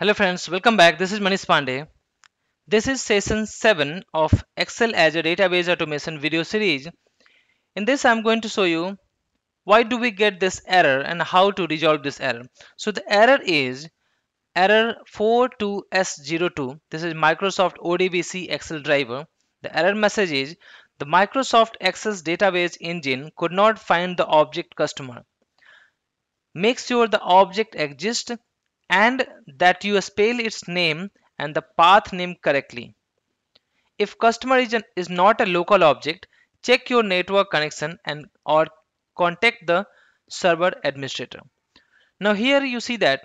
Hello friends, welcome back. This is Manish Pandey. This is session 7 of Excel as a database automation video series. In this I'm going to show you why do we get this error and how to resolve this error. So the error is error 42S02. This is Microsoft ODBC Excel driver. The error message is the Microsoft Access database engine could not find the object customer. Make sure the object exists and that you spell its name and the path name correctly. If customer is, an, is not a local object, check your network connection and or contact the server administrator. Now here you see that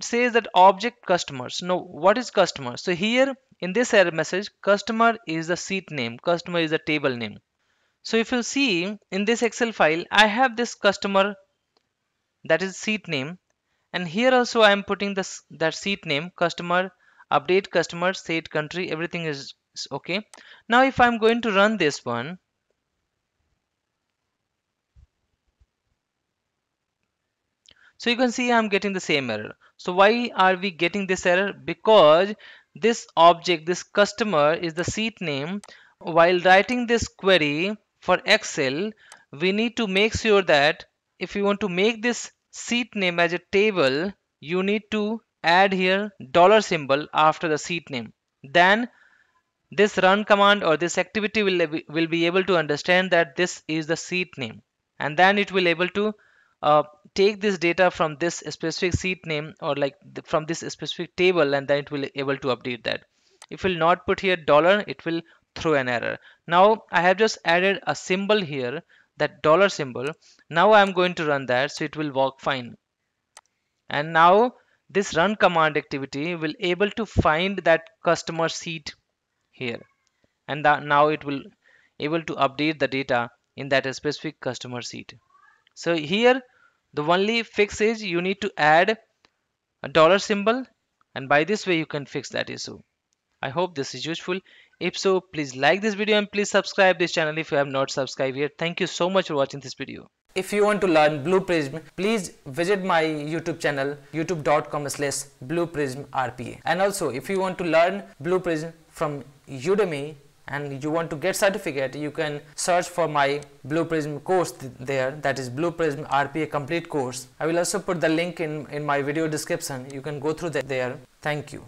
says that object customers. Now what is customer? So here in this error message, customer is the seat name, customer is the table name. So if you see in this Excel file, I have this customer that is seat name and here also I am putting this that seat name customer update customer state country everything is, is okay. Now if I'm going to run this one so you can see I'm getting the same error. So why are we getting this error? Because this object this customer is the seat name. While writing this query for Excel we need to make sure that if you want to make this seat name as a table, you need to add here dollar symbol after the seat name. Then this run command or this activity will, will be able to understand that this is the seat name and then it will able to uh, take this data from this specific seat name or like the, from this specific table and then it will able to update that. If will not put here dollar it will throw an error. Now I have just added a symbol here that dollar symbol now I'm going to run that so it will work fine. And now this run command activity will able to find that customer seat here. And now it will able to update the data in that specific customer seat. So here the only fix is you need to add a dollar symbol and by this way you can fix that issue. I hope this is useful. If so, please like this video and please subscribe this channel if you have not subscribed yet. Thank you so much for watching this video. If you want to learn Blue Prism, please visit my YouTube channel youtube.com slash Blue Prism RPA. And also, if you want to learn Blue Prism from Udemy and you want to get certificate, you can search for my Blue Prism course th there. That is Blue Prism RPA complete course. I will also put the link in, in my video description. You can go through that there. Thank you.